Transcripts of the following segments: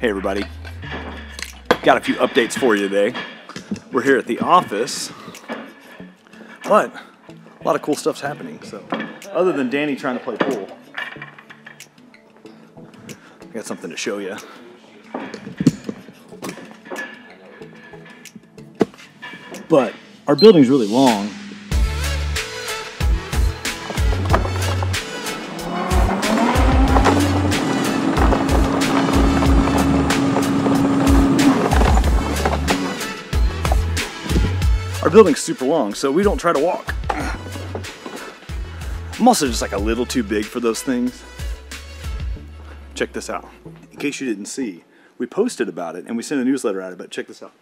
Hey everybody. Got a few updates for you today. We're here at the office, but a lot of cool stuff's happening. So, other than Danny trying to play pool, I got something to show you. But our building's really long. Building's super long, so we don't try to walk. I'm also just like a little too big for those things. Check this out. In case you didn't see, we posted about it and we sent a newsletter out about it. But check this out.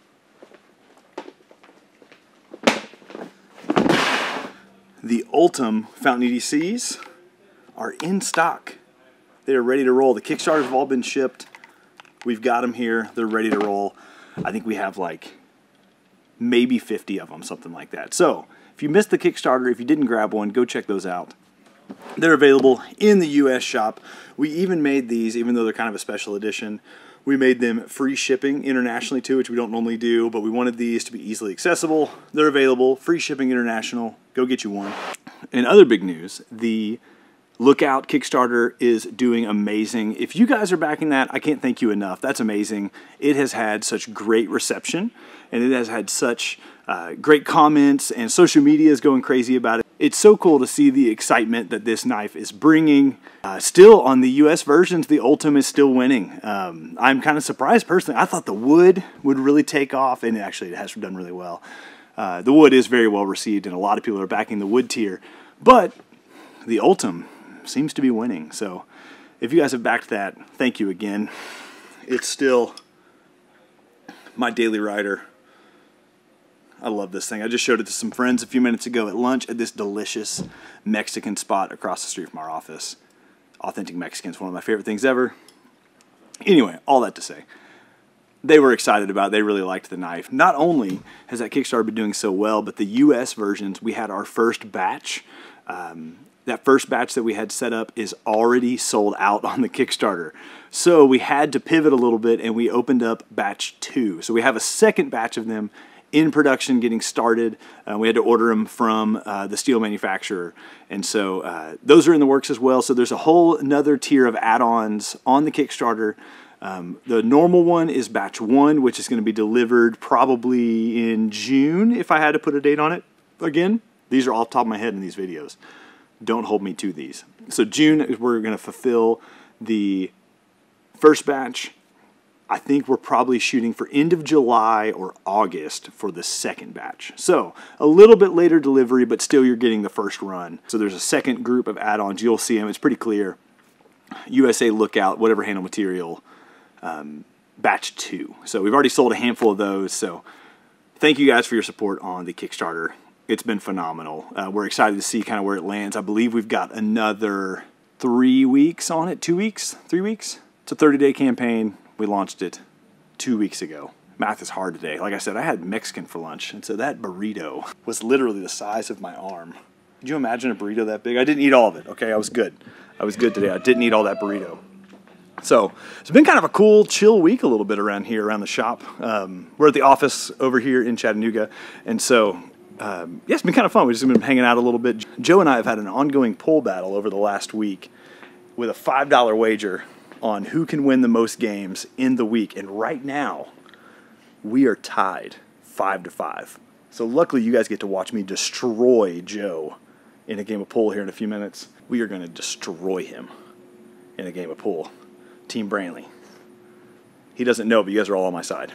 The Ultem fountain EDCs are in stock. They are ready to roll. The Kickstarters have all been shipped. We've got them here. They're ready to roll. I think we have like maybe 50 of them, something like that. So if you missed the Kickstarter, if you didn't grab one, go check those out. They're available in the US shop. We even made these, even though they're kind of a special edition, we made them free shipping internationally too, which we don't normally do, but we wanted these to be easily accessible. They're available, free shipping international. Go get you one. In other big news, the Lookout Kickstarter is doing amazing. If you guys are backing that, I can't thank you enough. That's amazing. It has had such great reception and it has had such uh, great comments, and social media is going crazy about it. It's so cool to see the excitement that this knife is bringing. Uh, still, on the US versions, the Ultem is still winning. Um, I'm kind of surprised personally. I thought the wood would really take off, and actually, it has done really well. Uh, the wood is very well received, and a lot of people are backing the wood tier. But the Ultem seems to be winning. So if you guys have backed that, thank you again. It's still my daily rider. I love this thing. I just showed it to some friends a few minutes ago at lunch at this delicious Mexican spot across the street from our office. Authentic Mexican is one of my favorite things ever. Anyway, all that to say, they were excited about it. They really liked the knife. Not only has that Kickstarter been doing so well, but the US versions, we had our first batch. Um, that first batch that we had set up is already sold out on the Kickstarter. So we had to pivot a little bit and we opened up batch two. So we have a second batch of them in production getting started. Uh, we had to order them from uh, the steel manufacturer. And so uh, those are in the works as well. So there's a whole another tier of add-ons on the Kickstarter. Um, the normal one is batch one, which is going to be delivered probably in June, if I had to put a date on it. Again, these are off the top of my head in these videos. Don't hold me to these. So June, is we're going to fulfill the first batch I think we're probably shooting for end of July or August for the second batch. So a little bit later delivery, but still you're getting the first run. So there's a second group of add-ons. You'll see them. It's pretty clear. USA Lookout, whatever handle material, um, batch two. So we've already sold a handful of those. So thank you guys for your support on the Kickstarter. It's been phenomenal. Uh, we're excited to see kind of where it lands. I believe we've got another three weeks on it. Two weeks? Three weeks? It's a 30-day campaign we launched it two weeks ago. Math is hard today. Like I said, I had Mexican for lunch, and so that burrito was literally the size of my arm. Could you imagine a burrito that big? I didn't eat all of it, okay? I was good. I was good today. I didn't eat all that burrito. So it's been kind of a cool, chill week a little bit around here, around the shop. Um, we're at the office over here in Chattanooga, and so um, yeah, it's been kind of fun. We've just been hanging out a little bit. Joe and I have had an ongoing pool battle over the last week with a $5 wager on who can win the most games in the week. And right now, we are tied five to five. So luckily, you guys get to watch me destroy Joe in a game of pool here in a few minutes. We are going to destroy him in a game of pool. Team Brantley. He doesn't know, but you guys are all on my side.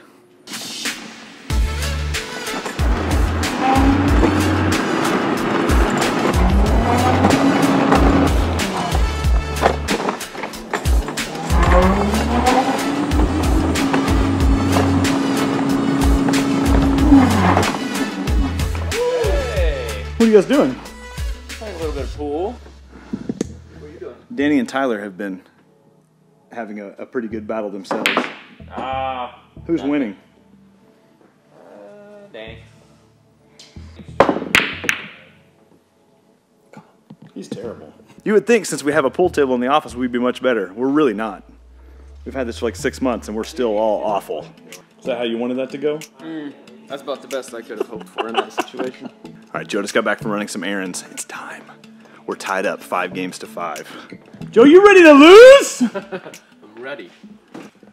Guys doing? Playing a little bit of pool. What are you doing? Danny and Tyler have been having a, a pretty good battle themselves. Ah. Who's winning? Uh, Danny. He's terrible. You would think since we have a pool table in the office, we'd be much better. We're really not. We've had this for like six months and we're still all awful. Is that how you wanted that to go? That's about the best I could have hoped for in that situation. All right, Joe just got back from running some errands. It's time. We're tied up five games to five. Joe, you ready to lose? I'm ready.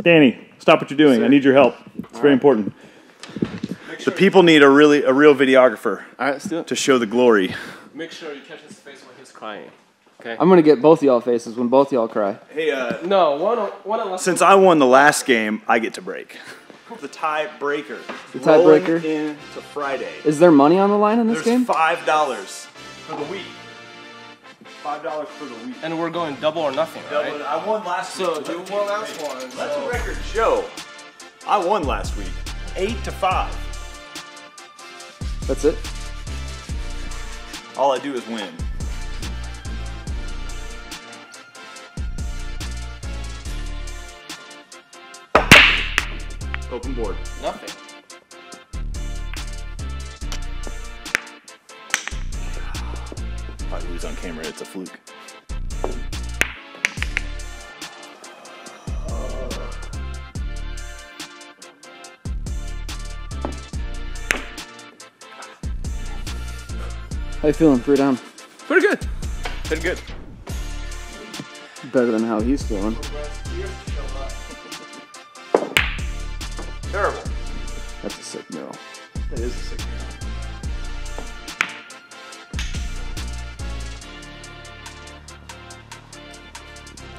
Danny, stop what you're doing. I need your help. It's very important. The people need a really a real videographer All right, let's do it. to show the glory. Make sure you catch his face when he's crying. Okay. I'm gonna get both y'all faces when both y'all cry. Hey, uh, no, one, one since I won the last game, I get to break. The tiebreaker. The tiebreaker? into Friday. Is there money on the line in this There's game? five dollars for the week. Five dollars for the week. And we're going double or nothing, right? I won last So week. you won last one. Let So the record show. I won last week. Eight to five. That's it. All I do is win. Open board. nothing. If I lose on camera, it's a fluke. How you feeling? Three down. Pretty good. Pretty good. Better than how he's feeling. Sick mural. That is a sick game.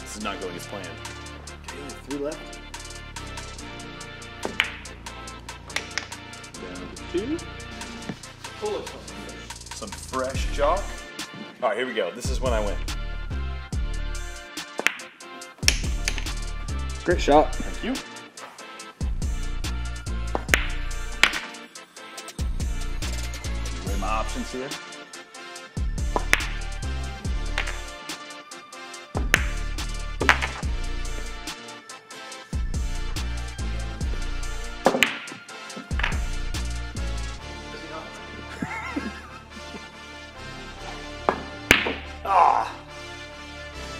This is not going as planned. Okay, three left. Down to two. Full of something. Some fresh chalk. All right, here we go. This is when I win. Great shot. Thank you. Options here. Ah!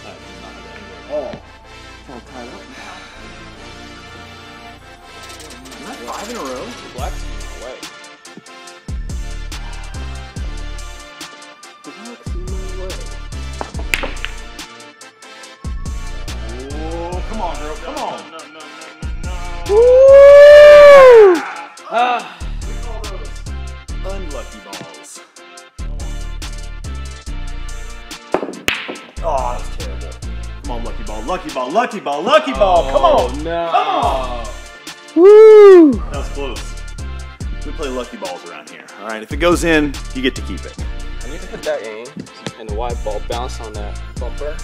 I not have at all. All tied up. Five in a row. The black's unlucky balls. Oh, that's terrible. Come on, lucky ball, lucky ball, lucky ball, lucky ball. Come Oh, on. no. Come on. Woo! That was close. We play lucky balls around here. All right, if it goes in, you get to keep it. I need to put that in, and the white ball bounce on that bumper.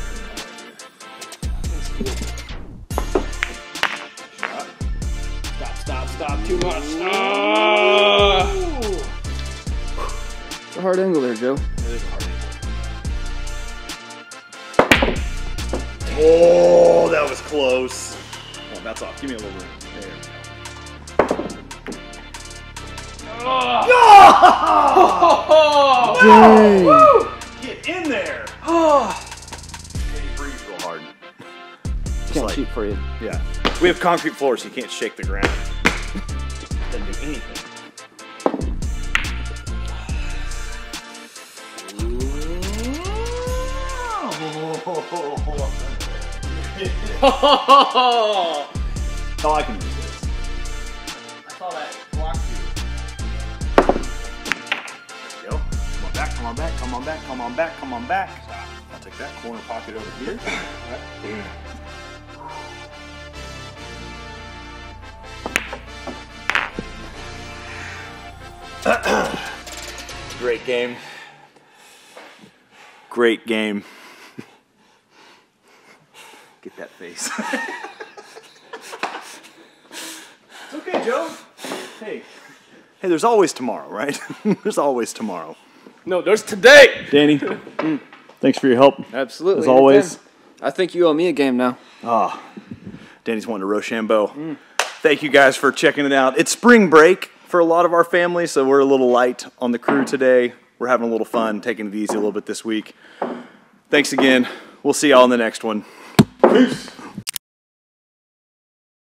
Stop, stop, stop. Too much. Ah. It's a hard angle there, Joe. It is a hard angle. Oh, that was close. Oh, that's off. Give me a little room. There we Oh. Dang. go. Get in there. Oh. Can't breathe real hard. Just Can't like- cheat for you. Yeah. We have concrete floors, so you can't shake the ground. Doesn't do anything. Oh. Oh, I can do this. I thought I blocked you. There we go. Come on back, come on back, come on back, come on back, come on back. I'll take that corner pocket over here. Great game. Great game. Get that face. it's okay, Joe. Hey. Hey, there's always tomorrow, right? there's always tomorrow. No, there's today. Danny, thanks for your help. Absolutely. As always. I think you owe me a game now. Ah, Danny's wanting to Rochambeau. Thank you guys for checking it out. It's spring break for a lot of our family, so we're a little light on the crew today. We're having a little fun, taking it easy a little bit this week. Thanks again. We'll see y'all in the next one. Peace.